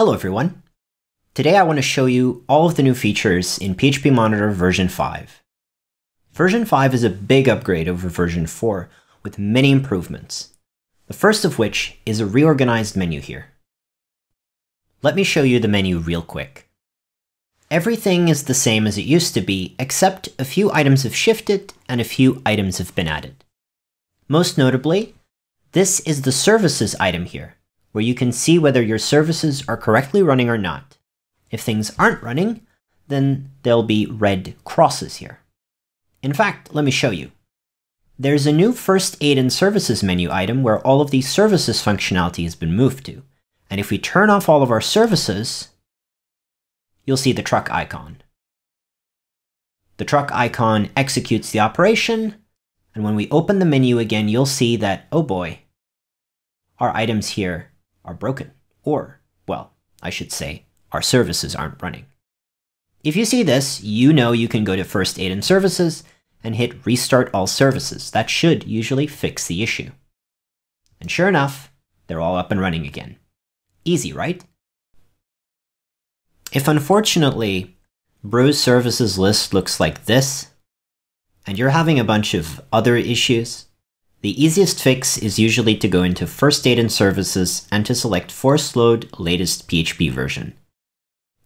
Hello everyone. Today I want to show you all of the new features in PHP Monitor version 5. Version 5 is a big upgrade over version 4 with many improvements. The first of which is a reorganized menu here. Let me show you the menu real quick. Everything is the same as it used to be, except a few items have shifted and a few items have been added. Most notably, this is the services item here, where you can see whether your services are correctly running or not. If things aren't running, then there'll be red crosses here. In fact, let me show you. There's a new First Aid and Services menu item where all of the services functionality has been moved to. And if we turn off all of our services, you'll see the truck icon. The truck icon executes the operation, and when we open the menu again, you'll see that, oh boy, our items here are broken. Or, well, I should say, our services aren't running. If you see this, you know you can go to First Aid and Services and hit Restart All Services. That should usually fix the issue. And sure enough, they're all up and running again. Easy, right? If unfortunately, Browse Services list looks like this, and you're having a bunch of other issues, the easiest fix is usually to go into First Aid and Services and to select Force Load Latest PHP version.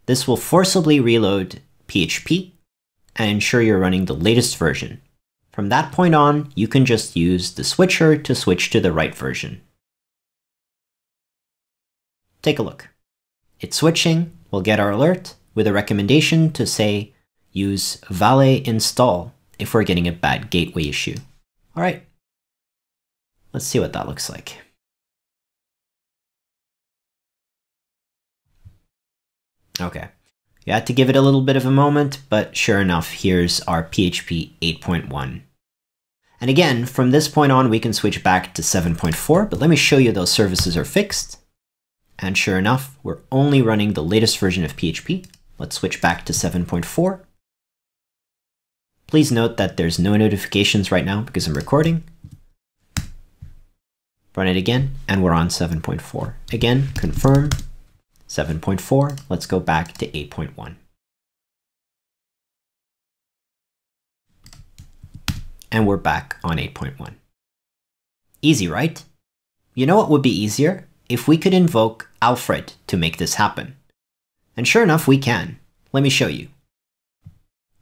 This will forcibly reload PHP and ensure you're running the latest version. From that point on, you can just use the switcher to switch to the right version. Take a look. It's switching, we'll get our alert with a recommendation to say use valet install if we're getting a bad gateway issue. All right, let's see what that looks like. Okay, you had to give it a little bit of a moment, but sure enough, here's our PHP 8.1. And again, from this point on, we can switch back to 7.4, but let me show you those services are fixed. And sure enough, we're only running the latest version of PHP. Let's switch back to 7.4. Please note that there's no notifications right now because I'm recording. Run it again, and we're on 7.4. Again, confirm, 7.4. Let's go back to 8.1. And we're back on 8.1. Easy, right? You know what would be easier? If we could invoke Alfred to make this happen. And sure enough, we can. Let me show you.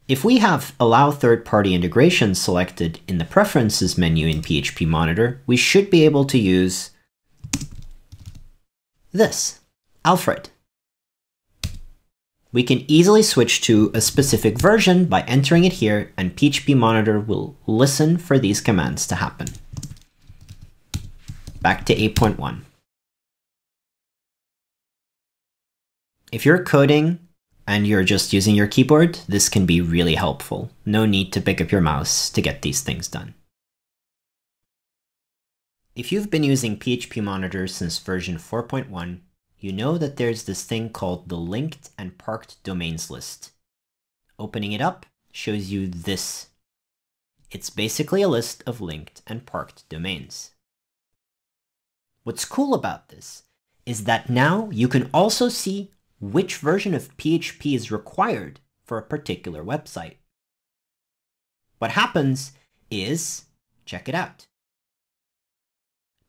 If we have Allow Third-Party Integrations selected in the Preferences menu in PHP Monitor, we should be able to use this. Alfred. We can easily switch to a specific version by entering it here and PHP Monitor will listen for these commands to happen. Back to 8.1. If you're coding and you're just using your keyboard, this can be really helpful. No need to pick up your mouse to get these things done. If you've been using PHP Monitor since version 4.1, you know that there's this thing called the linked and parked domains list. Opening it up shows you this. It's basically a list of linked and parked domains. What's cool about this is that now you can also see which version of PHP is required for a particular website. What happens is, check it out.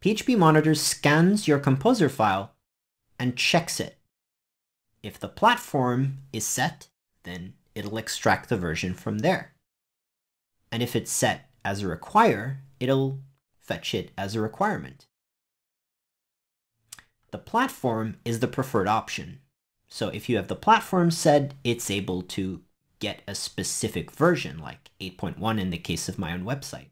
PHP Monitor scans your composer file and checks it. If the platform is set, then it'll extract the version from there. And if it's set as a require, it'll fetch it as a requirement. The platform is the preferred option. So if you have the platform set, it's able to get a specific version, like 8.1 in the case of my own website.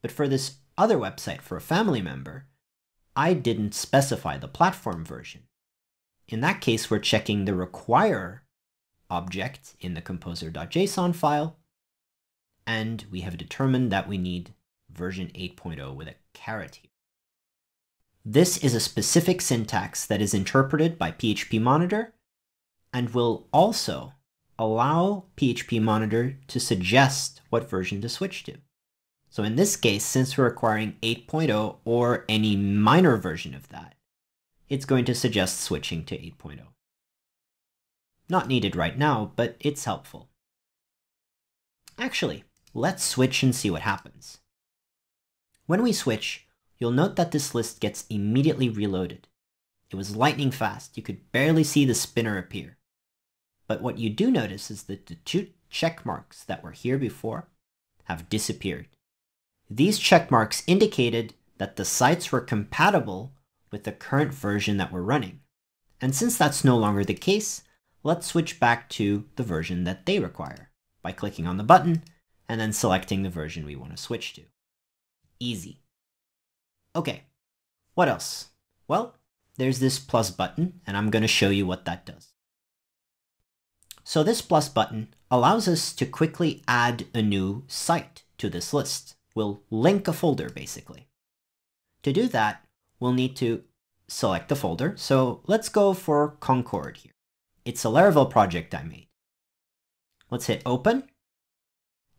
But for this other website for a family member, I didn't specify the platform version. In that case, we're checking the require object in the composer.json file, and we have determined that we need version 8.0 with a caret here. This is a specific syntax that is interpreted by PHP Monitor and will also allow PHP Monitor to suggest what version to switch to. So in this case, since we're requiring 8.0 or any minor version of that, it's going to suggest switching to 8.0. Not needed right now, but it's helpful. Actually, let's switch and see what happens. When we switch, you'll note that this list gets immediately reloaded. It was lightning fast, you could barely see the spinner appear. But what you do notice is that the two check marks that were here before have disappeared. These check marks indicated that the sites were compatible with the current version that we're running. And since that's no longer the case, let's switch back to the version that they require by clicking on the button and then selecting the version we want to switch to. Easy. Okay, what else? Well, there's this plus button, and I'm going to show you what that does. So this plus button allows us to quickly add a new site to this list. We'll link a folder, basically. To do that, we'll need to select the folder. So let's go for Concord here. It's a Laravel project I made. Let's hit open.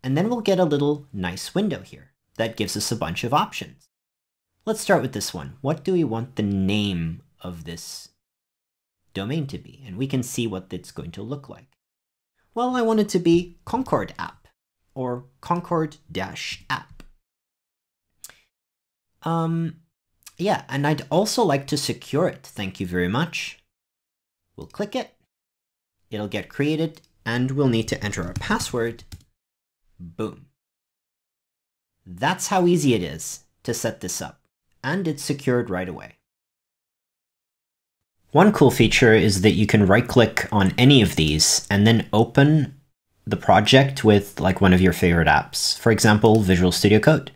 And then we'll get a little nice window here that gives us a bunch of options. Let's start with this one. What do we want the name of this domain to be? And we can see what it's going to look like. Well, I want it to be Concord app or Concord-app. Um, yeah, and I'd also like to secure it. Thank you very much. We'll click it it'll get created, and we'll need to enter our password. Boom. That's how easy it is to set this up, and it's secured right away. One cool feature is that you can right-click on any of these and then open the project with like one of your favorite apps. For example, Visual Studio Code.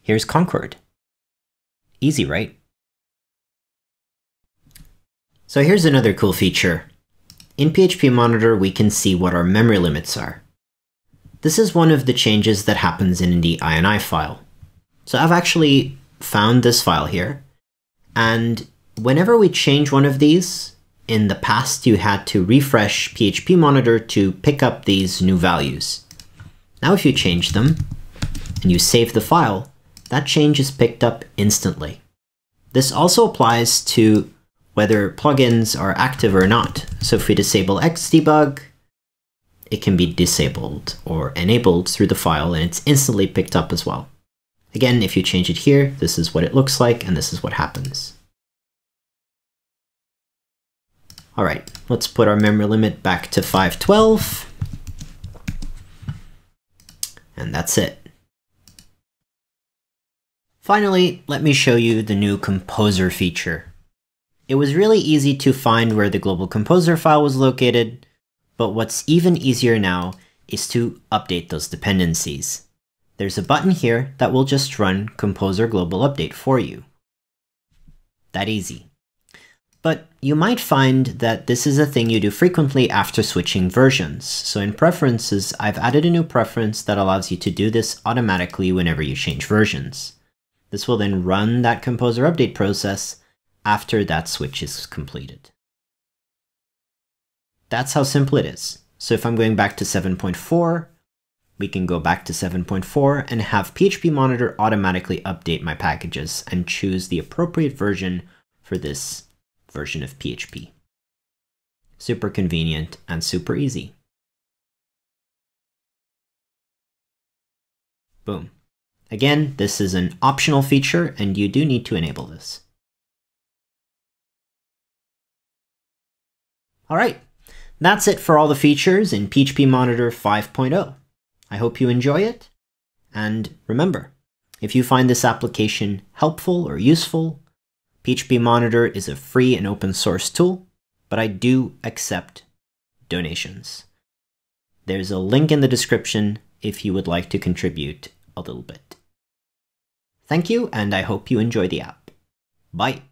Here's Concord. Easy, right? So here's another cool feature. In PHP Monitor, we can see what our memory limits are. This is one of the changes that happens in the INI file. So I've actually found this file here, and whenever we change one of these, in the past you had to refresh PHP Monitor to pick up these new values. Now if you change them, and you save the file, that change is picked up instantly. This also applies to whether plugins are active or not. So if we disable Xdebug, it can be disabled or enabled through the file and it's instantly picked up as well. Again, if you change it here, this is what it looks like and this is what happens. All right, let's put our memory limit back to 512. And that's it. Finally, let me show you the new Composer feature. It was really easy to find where the global composer file was located, but what's even easier now is to update those dependencies. There's a button here that will just run composer global update for you. That easy. But you might find that this is a thing you do frequently after switching versions. So in preferences, I've added a new preference that allows you to do this automatically whenever you change versions. This will then run that composer update process after that switch is completed. That's how simple it is. So if I'm going back to 7.4, we can go back to 7.4 and have PHP Monitor automatically update my packages and choose the appropriate version for this version of PHP. Super convenient and super easy. Boom. Again, this is an optional feature and you do need to enable this. Alright, that's it for all the features in PHP Monitor 5.0. I hope you enjoy it, and remember, if you find this application helpful or useful, PHP Monitor is a free and open source tool, but I do accept donations. There's a link in the description if you would like to contribute a little bit. Thank you, and I hope you enjoy the app. Bye.